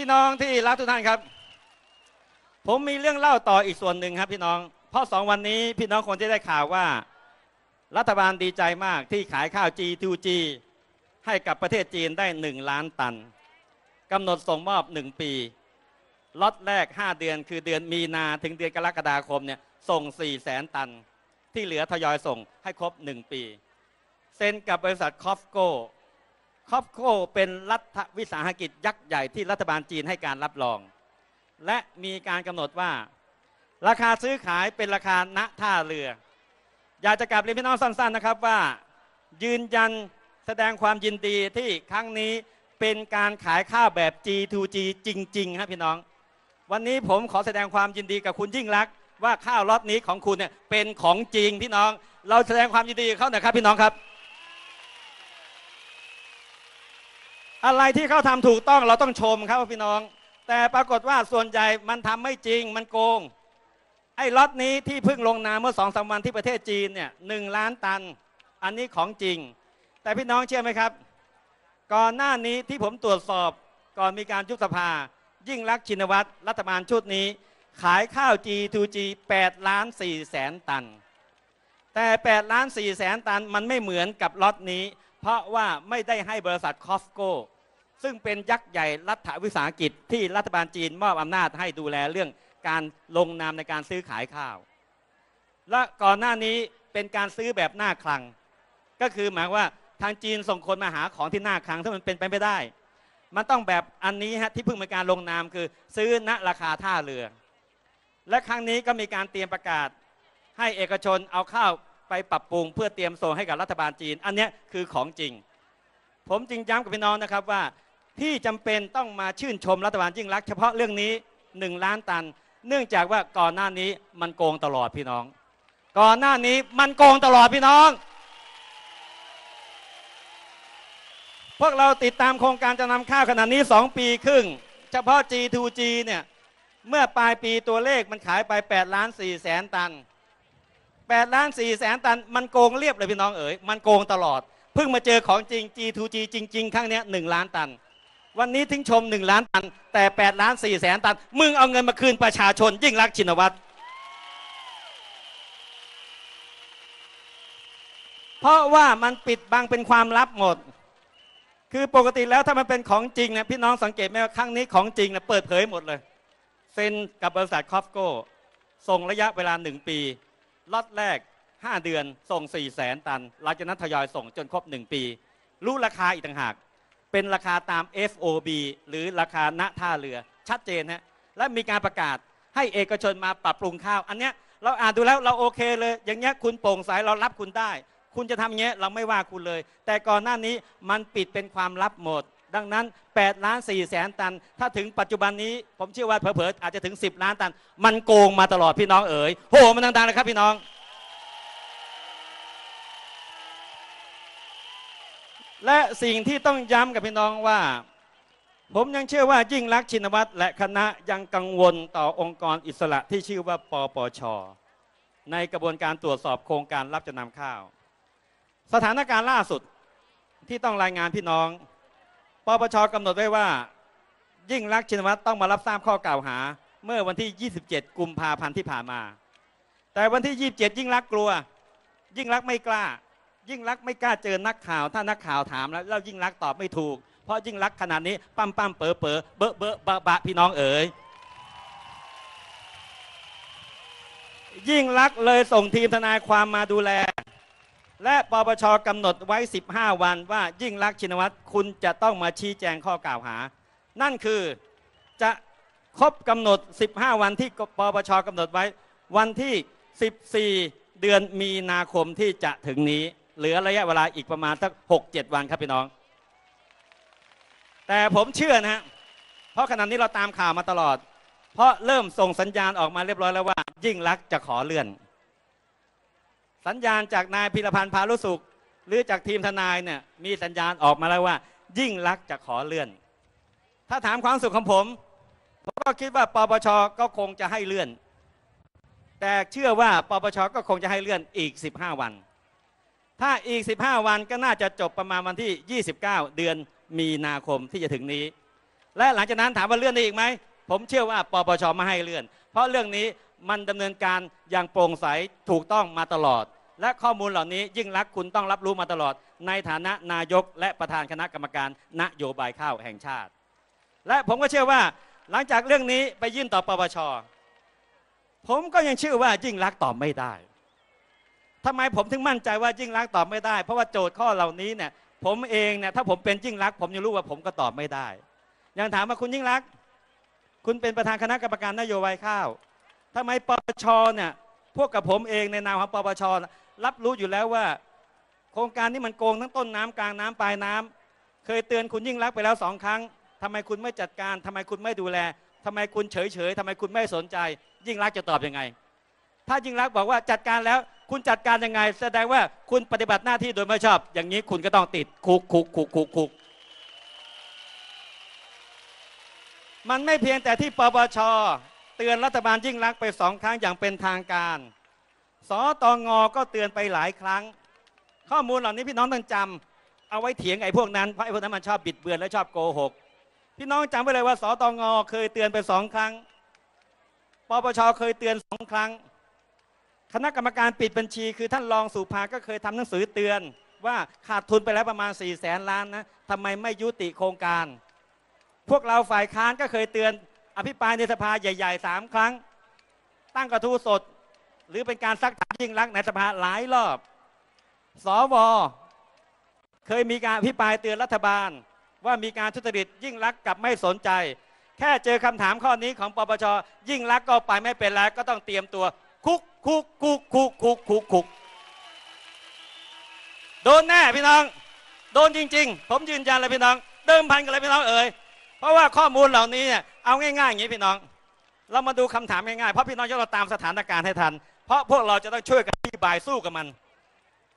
พี่น้องที่รักทุกท่านครับ ผมมีเรื่องเล่าต่ออีกส่วนหนึ่งครับพี่น้อง เพราะสองวันนี้พี่น้องคงจะได้ข่าวว่า รัฐบาลดีใจมากที่ขายข้าว G2G ให้กับประเทศจีนได้ 1 ล้านตันกำหนดส่งมอบ 1 ปีล็อตแรก 5 เดือนคือเดือนมีนาถึงเดือนกรกฎาคมเนี่ยส่ง4แสนตัน ที่เหลือทยอยส่งให้ครบ 1 ปี เซ็นกับบริษัทคอฟโก คอฟโกเป็นรัฐวิสาหกิจยักษ์ใหญ่ที่รัฐบาลจีนให้การรับรอง และมีการกำหนดว่า ราคาซื้อขายเป็นราคาณท่าเรือ อยากจะกลับเรียนพี่น้องสั้น ๆนะครับว่า ยืนยันแสดงความยินดีที่ครั้งนี้เป็นการขายข้าวแบบ G2G จริงๆครับพี่น้อง วันนี้ผมขอแสดงความยินดีกับคุณยิ่งรัก ว่าข้าวล็อตนี้ของคุณเนี่ยเป็นของจริงพี่น้อง เราแสดงความยินดีเขาหน่อยครับพี่น้องครับ อะไรที่เขาทำถูกต้องเราต้องชมครับพี่น้อง แต่ปรากฏว่าส่วนใหญ่มันทำไม่จริงมันโกง ไอ้ล็อตนี้ที่เพิ่งลงนามเมื่อสองสามวันที่ประเทศจีนเนี่ยหนึ่งล้านตัน อันนี้ของจริง แต่พี่น้องเชื่อไหมครับ ก่อนหน้านี้ที่ผมตรวจสอบก่อนมีการยุบสภา ยิ่งรักชินวัตรรัฐบาลชุดนี้ ขายข้าว G2G 8ล้าน4แสนตัน แต่8ล้าน4แสนตันมันไม่เหมือนกับล็อตนี้ ราะว่าไม่ได้ให้บริษัทคอฟโกซึ่งเป็นยักษ์ใหญ่รัฐวิสาหกิจที่รัฐบาลจีนมอบอำนาจให้ดูแลเรื่องการลงนามในการซื้อขายข้าว และก่อนหน้านี้เป็นการซื้อแบบหน้าคลัง ก็คือหมายว่าทางจีนส่งคนมาหาของที่หน้าคลังถ้ามันเป็นไปไม่ได้ มันต้องแบบอันนี้ฮะที่เพิ่งมีการลงนามคือซื้อณราคาท่าเรือ และครั้งนี้ก็มีการเตรียมประกาศให้เอกชนเอาข้าว ไปปรับปรุงเพื่อเตรียมส่งให้กับรัฐบาลจีน อันนี้คือของจริง ผมจึงย้ำกับพี่น้องนะครับว่าที่จำเป็นต้องมาชื่นชมรัฐบาลยิ่งรักเฉพาะเรื่องนี้หนึ่งล้านตัน เนื่องจากว่าก่อนหน้านี้มันโกงตลอดพี่น้อง ก่อนหน้านี้มันโกงตลอดพี่น้อง พวกเราติดตามโครงการจะนำข้าวขนาดนี้ 2 ปีครึ่ง เฉพาะ G2G เนี่ยเมื่อปลายปีตัวเลขมันขายไป8ล้าน4แสนตัน 8ล้าน4แสนตัน มันโกงเรียบเลยพี่น้องเอ๋ยมันโกงตลอด เพิ่งมาเจอของจริง G2G จริง ๆ ครั้งเนี้ย1ล้านตัน วันนี้ถึงชม 1 ล้านตัน แต่8ล้าน4แสนตัน มึงเอาเงินมาคืนประชาชนยิ่งรักชินวัตรเพราะว่ามันปิดบังเป็นความลับหมด คือปกติแล้วถ้ามันเป็นของจริงเนี่ยพี่น้องสังเกตไหมว่าครั้งนี้ของจริงเนี่ยเปิดเผยหมดเลย เซ็นกับบริษัทคอฟโก้ส่งระยะเวลา1ปี ล็อตแรก 5 เดือนส่ง 4 0 0แสนตันหลังจากนั้นทยอยส่งจนครบ 1 ปี รู้ราคาอีกต่างหาก เป็นราคาตาม FOB หรือราคาณท่าเรือชัดเจนฮะและมีการประกาศให้เอกชนมาปรับปรุงข้าว อันเนี้ยเราอ่านดูแล้วเราโอเคเลย อย่างเงี้ยคุณโปร่งใสเรารับคุณได้ คุณจะทำเงี้ยเราไม่ว่าคุณเลย แต่ก่อนหน้านี้มันปิดเป็นความลับหมด ดังนั้น8ล้าน4แสนตัน ถ้าถึงปัจจุบันนี้ ผมเชื่อว่าเผลอๆอาจจะถึง 10 ล้านตัน มันโกงมาตลอดพี่น้องเอ๋ยโหมันดังๆนะครับพี่น้อง และสิ่งที่ต้องย้ำกับพี่น้องว่า ผมยังเชื่อว่ายิ่งรักษณ์ชินวัตรและคณะยังกังวลต่อองค์กรอิสระที่ชื่อว่าปปช ในกระบวนการตรวจสอบโครงการรับจำนำข้าว สถานการณ์ล่าสุดที่ต้องรายงานพี่น้อง ปปชกำหนดไว้ว่า ยิ่งรักษณ์ชินวัตรต้องมารับทราบข้อกล่าวหา เมื่อวันที่ 27 กุมภาพันธ์ที่ผ่านมา แต่วันที่ 27 ยิ่งรักษณ์กลัว ยิ่งรักษณ์ไม่กล้า ยิ่งรักษณ์ไม่กล้าเจอนักข่าว ถ้านักข่าวถามแล้วแล้วยิ่งรักษณ์ตอบไม่ถูก เพราะยิ่งรักษณ์ขนาดนี้ปั้มปั้มเป๋อเป๋อเบอะเบอะบะบะพี่น้องเอ๋ยยิ่งรักษณ์เลยส่งทีมทนายความมาดูแล และปปชกำหนดไว้ 15 วันว่ายิ่งรักชินวัตรคุณจะต้องมาชี้แจงข้อกล่าวหา นั่นคือจะครบกำหนด 15 วันที่ปปชกำหนดไว้ วันที่ 14 เดือนมีนาคมที่จะถึงนี้ เหลือระยะเวลาอีกประมาณสัก6-7 วันครับพี่น้อง แต่ผมเชื่อนะฮะเพราะขณะนี้เราตามข่าวมาตลอด เพราะเริ่มส่งสัญญาณออกมาเรียบร้อยแล้วว่า ยิ่งรักจะขอเลื่อน สัญญาณจากนายพิรพันธ์พารุสุข หรือจากทีมทนายเนี่ยมีสัญญาณออกมาแล้วว่า ยิ่งรักจะขอเลื่อน ถ้าถามความสุขของผมผมก็คิดว่าปปชก็คงจะให้เลื่อน แต่เชื่อว่าปปชก็คงจะให้เลื่อนอีก 15 วัน ถ้าอีก 15 วันก็น่าจะจบประมาณวันที่ 29 เดือนมีนาคมที่จะถึงนี้ และหลังจากนั้นถามว่าเลื่อนได้อีกไหมผมเชื่อว่าปปชไม่ให้เลื่อน เพราะเรื่องนี้ มันดำเนินการอย่างโปร่งใสถูกต้องมาตลอด และข้อมูลเหล่านี้ยิ่งรักษณ์คุณต้องรับรู้มาตลอด ในฐานะนายกและประธานคณะกรรมการนโยบายข้าวแห่งชาติ และผมก็เชื่อว่าหลังจากเรื่องนี้ไปยื่นต่อปปชผมก็ยังเชื่อว่ายิ่งรักษณ์ตอบไม่ได้ทำไมผมถึงมั่นใจว่ายิ่งรักษณ์ตอบไม่ได้ เพราะว่าโจทย์ข้อเหล่านี้เนี่ยผมเองเนี่ยถ้าผมเป็นยิ่งรักษณ์ผมยังรู้ว่าผมก็ตอบไม่ได้ ยังถามว่าคุณยิ่งรักษณ์คุณเป็นประธานคณะกรรมการนโยบายข้าว ทำไมปปชเนี่ยพวกกับผมเองในนามของปปชรับรู้อยู่แล้วว่า โครงการนี้มันโกงทั้งต้นน้ำกลางน้ำปลายน้ำเคยเตือนคุณยิ่งรักไปแล้วสองครั้งทำไมคุณไม่จัดการทำไมคุณไม่ดูแลทำไมคุณเฉยเฉยทำไมคุณไม่สนใจ ยิ่งรักจะตอบยังไง ถ้ายิ่งรักบอกว่าจัดการแล้วคุณจัดการยังไง แสดงว่าคุณปฏิบัติหน้าที่โดยไม่ชอบ อย่างนี้คุณก็ต้องติดคุกคุกคุกคุกคุกมันไม่เพียงแต่ที่ปปช เตือนรัฐบาลยิ่งรักไปสองครั้งอย่างเป็นทางการ สตงก็เตือนไปหลายครั้ง ข้อมูลเหล่านี้พี่น้องต้องจำเอาไว้เถียงไอ้พวกนั้นเพราะไอ้พวกนั้นมันชอบบิดเบือนและชอบโกหก พี่น้องจำไว้เลยว่า สตงเคยเตือนไปสองครั้ง ปปชเคยเตือนสองครั้ง คณะกรรมการปิดบัญชีคือท่านรองสุภาก็เคยทำหนังสือเตือนว่าขาดทุนไปแล้วประมาณ4ี่แสนล้านนะทำไมไม่ยุติโครงการ พวกเราฝ่ายค้านก็เคยเตือน อภิปรายในสภาใหญ่ๆสามครั้ง ตั้งกระทู้สด หรือเป็นการซักถามยิ่งรักในสภาหลายรอบสวเคยมีการอภิปรายเตือนรัฐบาล ว่ามีการทุจริตยิ่งรักกับไม่สนใจ แค่เจอคำถามข้อนี้ของปปชยิ่งรักก็ไปไม่เป็นแล้วก็ต้องเตรียมตัว คุกคุกคุกคุกคุกคุกคุกโดนแน่พี่น้อง โดนจริง ๆ ผมยืนยันเลยพี่น้อง เดิมพันกันเลยพี่น้องเอ๋ยเพราะว่าข้อมูลเหล่านี้เนี่ย เอาง่ายๆอย่างนี้พี่น้อง เรามาดูคำถามง่ายๆเพราะพี่น้องจะเราตามสถานการณ์ให้ทัน เพราะพวกเราจะต้องช่วยกันอธิบายสู้กับมัน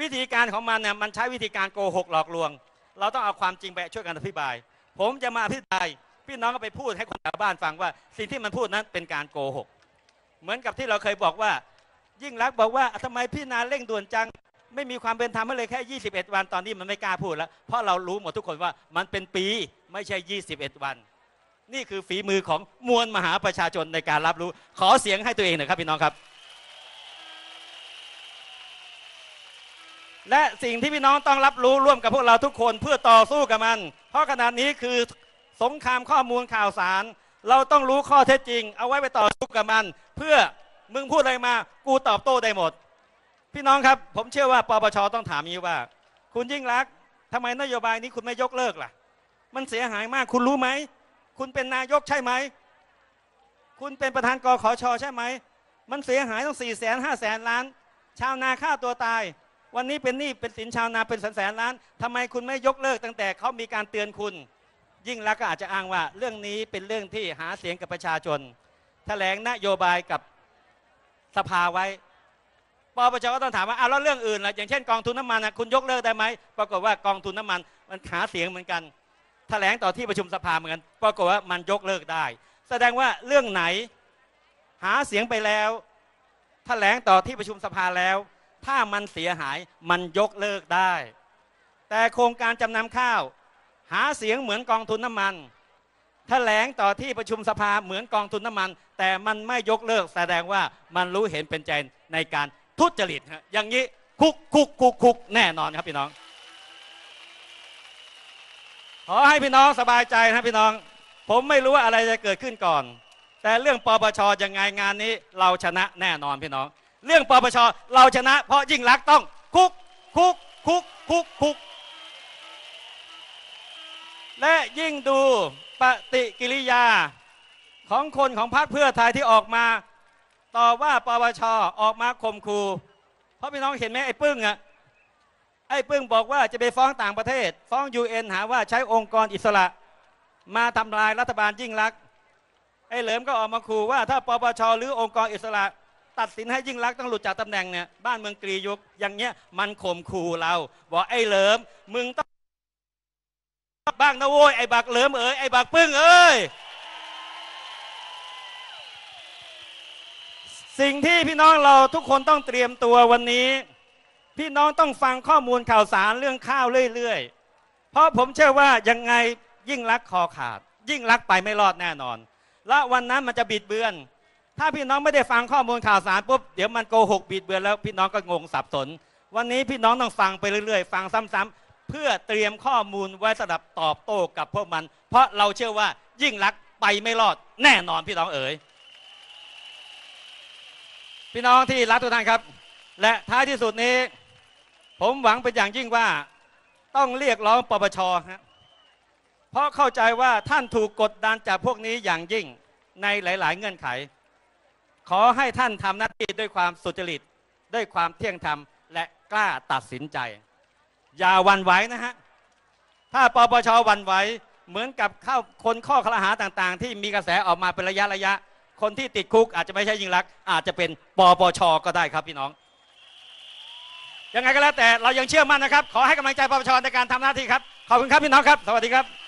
วิธีการของมันเนี่ยมันใช้วิธีการโกหกหลอกลวง เราต้องเอาความจริงไปช่วยกันอธิบาย ผมจะมาอธิบายพี่น้องก็ไปพูดให้คนชาวบ้านฟังว่า สิ่งที่มันพูดนั้นเป็นการโกหก เหมือนกับที่เราเคยบอกว่า ยิ่งรักบอกว่าทำไมพี่นาเร่งด่วนจังไม่มีความเป็นธรรมเลยแค่ 21 วันตอนนี้มันไม่กล้าพูดแล้ว เพราะเรารู้หมดทุกคนว่ามันเป็นปีไม่ใช่ 21 วัน นี่คือฝีมือของมวลมหาประชาชนในการรับรู้ ขอเสียงให้ตัวเองหน่อยครับพี่น้องครับ และสิ่งที่พี่น้องต้องรับรู้ร่วมกับพวกเราทุกคนเพื่อต่อสู้กับมัน เพราะขณะนี้คือสงครามข้อมูลข่าวสาร เราต้องรู้ข้อเท็จจริง เอาไว้ไปต่อสู้กับมัน เพื่อมึงพูดอะไรมา กูตอบโต้ได้หมด พี่น้องครับ ผมเชื่อว่าปปชต้องถามนี้ว่า คุณยิ่งรักทำไมนโยบายนี้คุณไม่ยกเลิกล่ะ มันเสียหายมากคุณรู้ไหม คุณเป็นนายกใช่ไหม คุณเป็นประธานกขอชอใช่ไหม มันเสียหายต้องสี่แสนห้าแสนล้าน ชาวนาฆ่าตัวตาย วันนี้เป็นหนี้เป็นสินชาวนาเป็นแสนแสนล้านทำไมคุณไม่ยกเลิกตั้งแต่เขามีการเตือนคุณ ยิ่งรักก็อาจจะอ้างว่า เรื่องนี้เป็นเรื่องที่หาเสียงกับประชาชน แถลงนโยบายกับสภาไว้ปปชก็ต้องถามว่าเอาแล้วเรื่องอื่นล่ะอย่างเช่นกองทุนน้ำมันนะคุณยกเลิกได้ไหมปรากฏว่ากองทุนน้ำมันมันหาเสียงเหมือนกัน แถลงต่อที่ประชุมสภาเหมือนกันปรากฏว่ามันยกเลิกได้ แสดงว่าเรื่องไหนหาเสียงไปแล้วแถลงต่อที่ประชุมสภาแล้ว ถ้ามันเสียหายมันยกเลิกได้ แต่โครงการจำนำข้าว หาเสียงเหมือนกองทุนน้ำมันแถลงต่อที่ประชุมสภาเหมือนกองทุนน้ำมัน แต่มันไม่ยกเลิก แสดงว่ามันรู้เห็นเป็นใจในการทุจริตฮะอย่างนี้คุกคุกคุกคุกแน่นอนครับพี่น้อง ขอให้พี่น้องสบายใจนะพี่น้อง ผมไม่รู้ว่าอะไรจะเกิดขึ้นก่อน แต่เรื่องปปชยังไงงานนี้ เราชนะแน่นอนพี่น้อง เรื่องปปชเราชนะ เพราะยิ่งรักต้องคุกคุกคุกคุกคุกและยิ่งดูปฏิกิริยาของคนของพรรคเพื่อไทยที่ออกมา ต่อว่าปปชออกมาข่มขู่เพราะพี่น้องเห็นไหมไอ้ปึ้งอะ ไอ้ปึ้งบอกว่าจะไปฟ้องต่างประเทศ ฟ้องยูเอ็นหาว่าใช้องค์กรอิสระ มาทำลายรัฐบาลยิ่งรักษณ์ไอ้เหลิมก็ออกมาขู่ว่าถ้าปปชหรือองค์กรอิสระ ตัดสินให้ยิ่งรักษณ์ต้องหลุดจากตำแหน่งเนี่ยบ้านเมืองกรียุคอย่างเงี้ยมันข่มขู่เรา บอกไอ้เหลิมมึงต้องบ้างนะโว้ยไอ้บักเหลิมเอ๋ยไอ้บักปึ้งเอ้ยสิ่งที่พี่น้องเราทุกคนต้องเตรียมตัววันนี้ พี่น้องต้องฟังข้อมูลข่าวสารเรื่องข้าวเรื่อยๆ เพราะผมเชื่อว่ายังไงยิ่งรักคอขาด ยิ่งรักไปไม่รอดแน่นอน และวันนั้นมันจะบิดเบือน ถ้าพี่น้องไม่ได้ฟังข้อมูลข่าวสารปุ๊บเดี๋ยวมันโกหกบิดเบือนแล้วพี่น้องก็งงสับสน วันนี้พี่น้องต้องฟังไปเรื่อยๆ ฟังซ้ำๆเพื่อเตรียมข้อมูลไว้สำหรับตอบโต้กับพวกมัน เพราะเราเชื่อว่ายิ่งรักไปไม่รอดแน่นอนพี่น้องเอ๋ยพี่น้องที่รักทุกท่านครับ และท้ายที่สุดนี้ ผมหวังเป็นอย่างยิ่งว่าต้องเรียกร้องปปชฮะเพราะเข้าใจว่าท่านถูกกดดันจากพวกนี้อย่างยิ่งในหลาย ๆ เงื่อนไข ขอให้ท่านทำหน้าที่ด้วยความสุจริตด้วยความเที่ยงธรรมและกล้าตัดสินใจ อย่าวันไหวนะฮะถ้าปปชวันไหวเหมือนกับเข้าคนข้อคลหาต่างๆ ที่มีกระแสออกมาเป็นระยะระยะ คนที่ติดคุกอาจจะไม่ใช่ยิงรัก อาจจะเป็นปปชก็ได้ครับพี่น้อง ยังไงก็แล้วแต่เรายังเชื่อมั่นนะครับ ขอให้กำลังใจปปชในการทำหน้าที่ครับ ขอบคุณครับพี่น้องครับ สวัสดีครับ